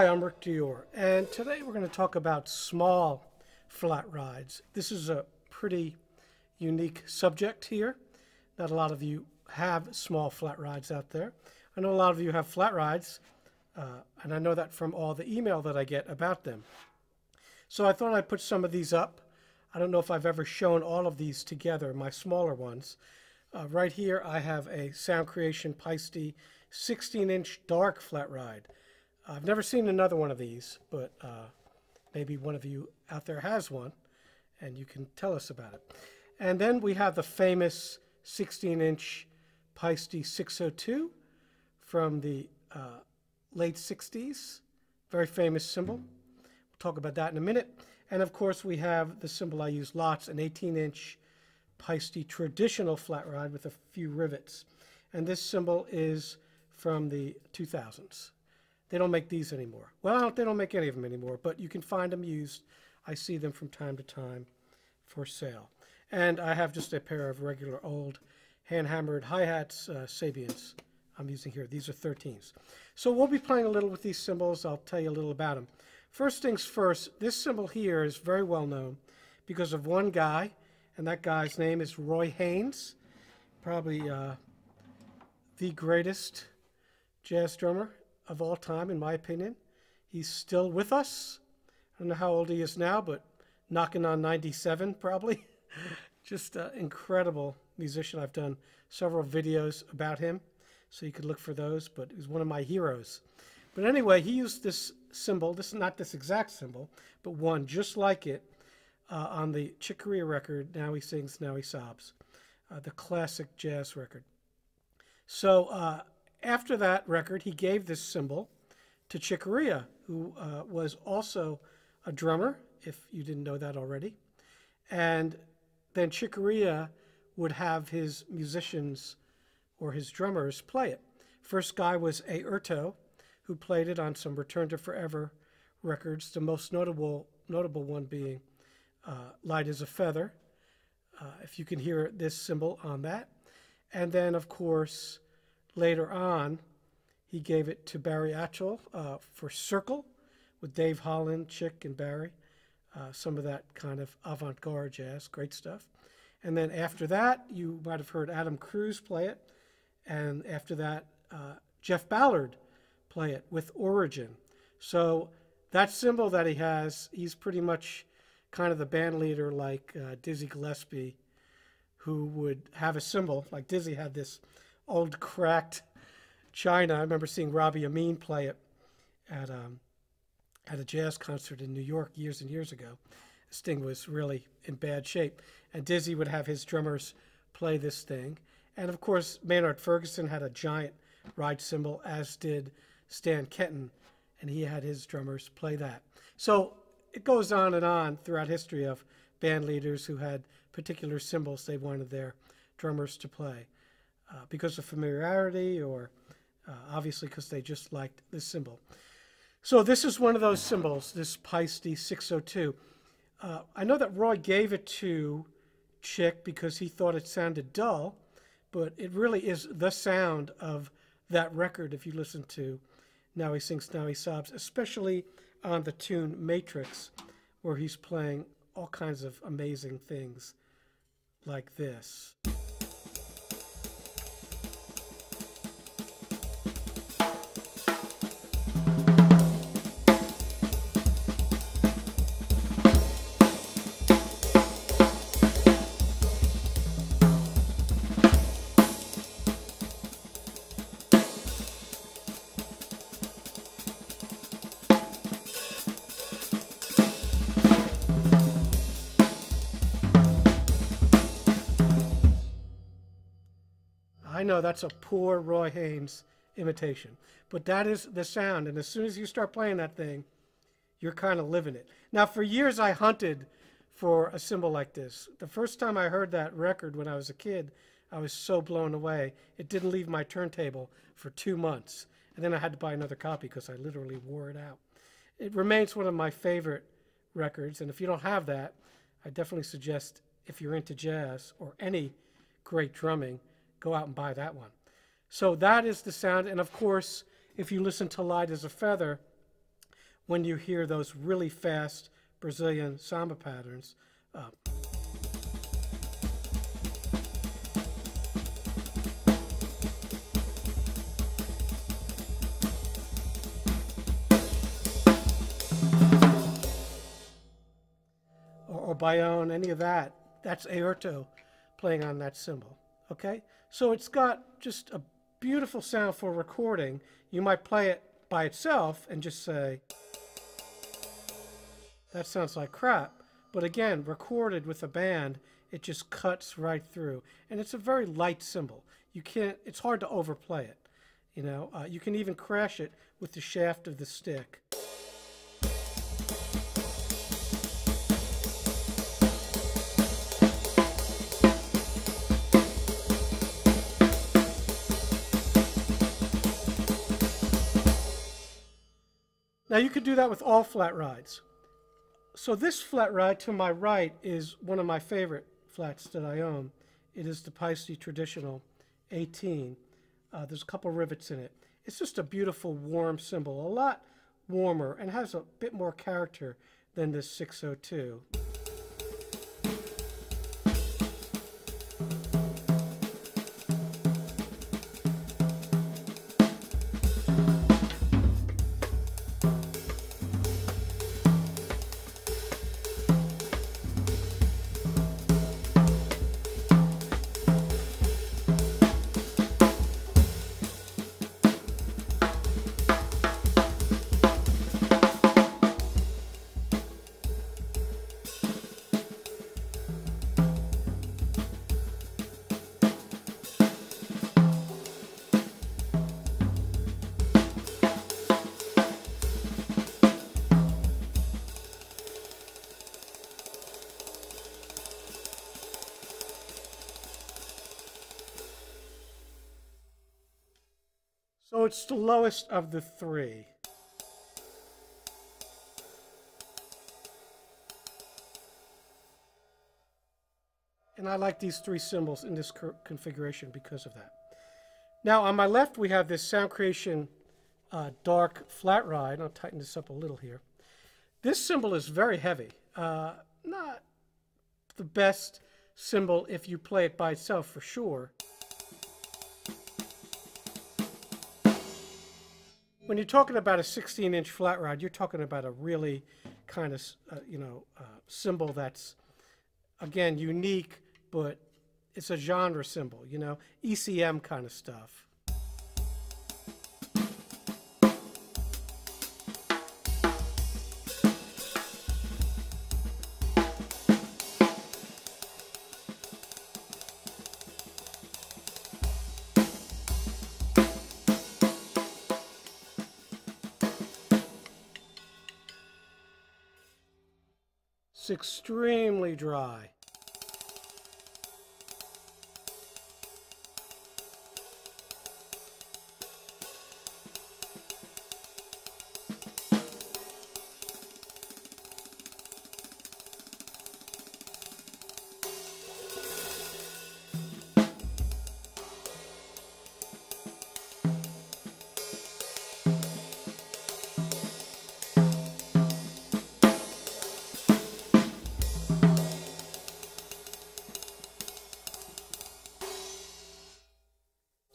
Hi, I'm Rick Dior, and today we're going to talk about small flat rides. This is a pretty unique subject here. Not a lot of you have small flat rides out there. I know a lot of you have flat rides, uh, and I know that from all the email that I get about them. So I thought I'd put some of these up. I don't know if I've ever shown all of these together, my smaller ones. Uh, right here I have a Sound Creation Paiste 16-inch dark flat ride. I've never seen another one of these, but uh, maybe one of you out there has one, and you can tell us about it. And then we have the famous 16-inch Paiste 602 from the uh, late 60s, very famous cymbal. We'll talk about that in a minute. And of course, we have the cymbal I use lots, an 18-inch Paiste traditional flat ride with a few rivets. And this cymbal is from the 2000s. They don't make these anymore. Well, they don't make any of them anymore, but you can find them used. I see them from time to time for sale. And I have just a pair of regular old hand-hammered hi-hats, uh, Sabians I'm using here. These are 13s. So we'll be playing a little with these cymbals. I'll tell you a little about them. First things first, this cymbal here is very well known because of one guy, and that guy's name is Roy Haynes, probably uh, the greatest jazz drummer of all time, in my opinion. He's still with us. I don't know how old he is now, but knocking on 97 probably. Just incredible musician. I've done several videos about him, so you could look for those, but he's one of my heroes. But anyway, he used this cymbal, this is not this exact cymbal, but one just like it uh, on the Chick Corea record, Now He Sings, Now He Sobs, uh, the classic jazz record. So uh, after that record, he gave this cymbal to Chick Corea, who uh, was also a drummer, if you didn't know that already. And then Chick Corea would have his musicians or his drummers play it. First guy was Airto, who played it on some Return to Forever records, the most notable, notable one being uh, Light as a Feather, uh, if you can hear this cymbal on that. And then, of course, Later on, he gave it to Barry Altschul uh, for Circle with Dave Holland, Chick, and Barry. Uh, some of that kind of avant garde jazz, great stuff. And then after that, you might have heard Adam Cruz play it. And after that, uh, Jeff Ballard play it with Origin. So that cymbal that he has, he's pretty much kind of the band leader like uh, Dizzy Gillespie, who would have a cymbal, like Dizzy had this old cracked China. I remember seeing Robby Ameen play it at um, at a jazz concert in New York years and years ago. Sting was really in bad shape, and Dizzy would have his drummers play this thing. And of course, Maynard Ferguson had a giant ride cymbal, as did Stan Kenton, and he had his drummers play that. So it goes on and on throughout history of band leaders who had particular cymbals they wanted their drummers to play uh, because of familiarity or uh, obviously because they just liked this cymbal. So this is one of those cymbals, this Paiste 602. Uh, I know that Roy gave it to Chick because he thought it sounded dull, but it really is the sound of that record if you listen to Now He Sings, Now He Sobs, especially on the tune Matrix, where he's playing all kinds of amazing things like this. Know that's a poor Roy Haynes imitation, but that is the sound. And as soon as you start playing that thing, you're kind of living it. Now, for years, I hunted for a cymbal like this. The first time I heard that record when I was a kid, I was so blown away. It didn't leave my turntable for two months. And then I had to buy another copy because I literally wore it out. It remains one of my favorite records. And if you don't have that, I definitely suggest if you're into jazz or any great drumming, go out and buy that one. So that is the sound. And of course, if you listen to Light as a Feather, when you hear those really fast Brazilian samba patterns. Uh, or, or Baião, any of that, that's Airto playing on that cymbal. Okay? So it's got just a beautiful sound for recording. You might play it by itself and just say, that sounds like crap. But again, recorded with a band, it just cuts right through. And it's a very light cymbal. You can't, it's hard to overplay it. You know, uh, you can even crash it with the shaft of the stick. Now you could do that with all flat rides. So this flat ride to my right is one of my favorite flats that I own. It is the Paiste Traditional 18. Uh, there's a couple rivets in it. It's just a beautiful warm cymbal, a lot warmer and has a bit more character than this 602. It's the lowest of the three. And I like these three cymbals in this configuration because of that. Now on my left we have this Sound Creation uh, dark flat ride. I'll tighten this up a little here. This cymbal is very heavy. Uh, not the best cymbal if you play it by itself for sure. When you're talking about a 16 inch flat rod, you're talking about a really kind of, uh, you know, uh, cymbal that's, again, unique, but it's a genre cymbal, you know, ECM kind of stuff. Extremely dry.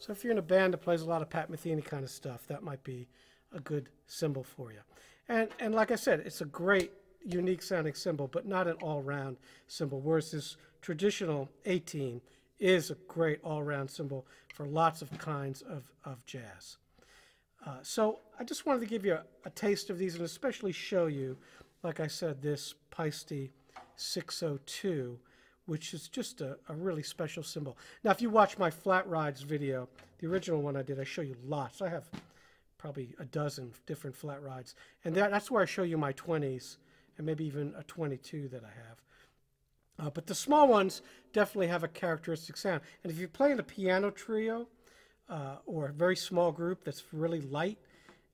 So if you're in a band that plays a lot of Pat Metheny kind of stuff, that might be a good cymbal for you. And, and like I said, it's a great, unique sounding cymbal, but not an all-round cymbal. whereas this traditional 18 is a great all-round cymbal for lots of kinds of, of jazz. Uh, so I just wanted to give you a, a, taste of these and especially show you, like I said, this Paiste 602 which is just a, a really special cymbal. Now, if you watch my flat rides video, the original one I did, I show you lots. I have probably a dozen different flat rides. And that, that's where I show you my 20s and maybe even a 22 that I have. Uh, but the small ones definitely have a characteristic sound. And if you're playing a piano trio uh, or a very small group that's really light,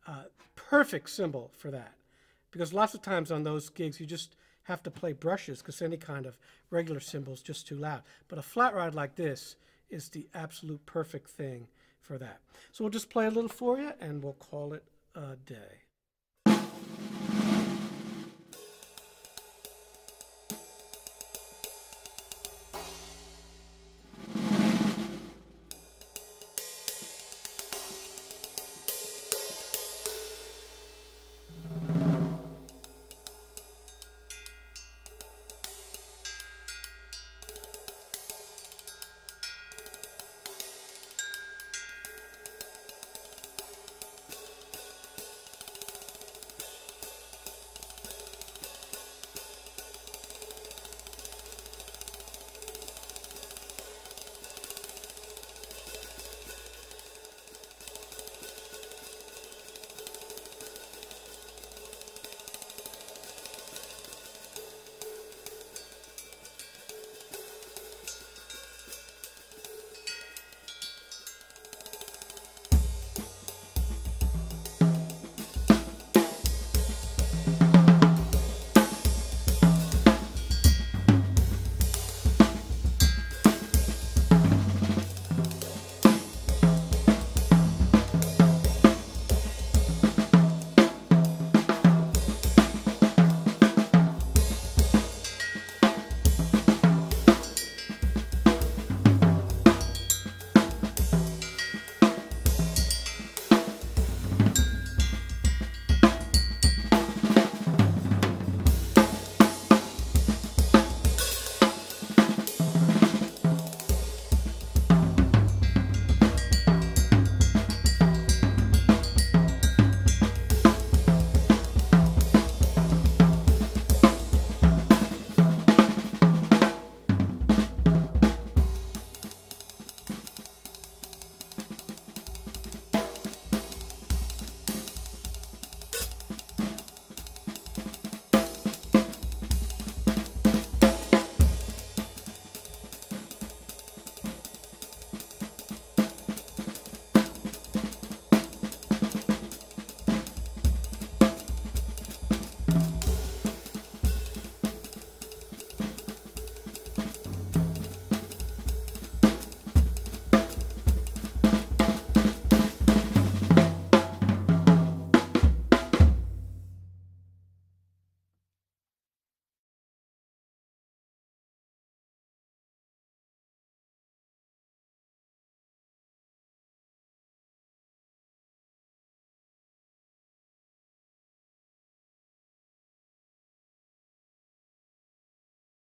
uh, perfect cymbal for that. Because lots of times on those gigs, you just have to play brushes because any kind of regular cymbal is just too loud. But a flat ride like this is the absolute perfect thing for that. So we'll just play a little for you and we'll call it a day.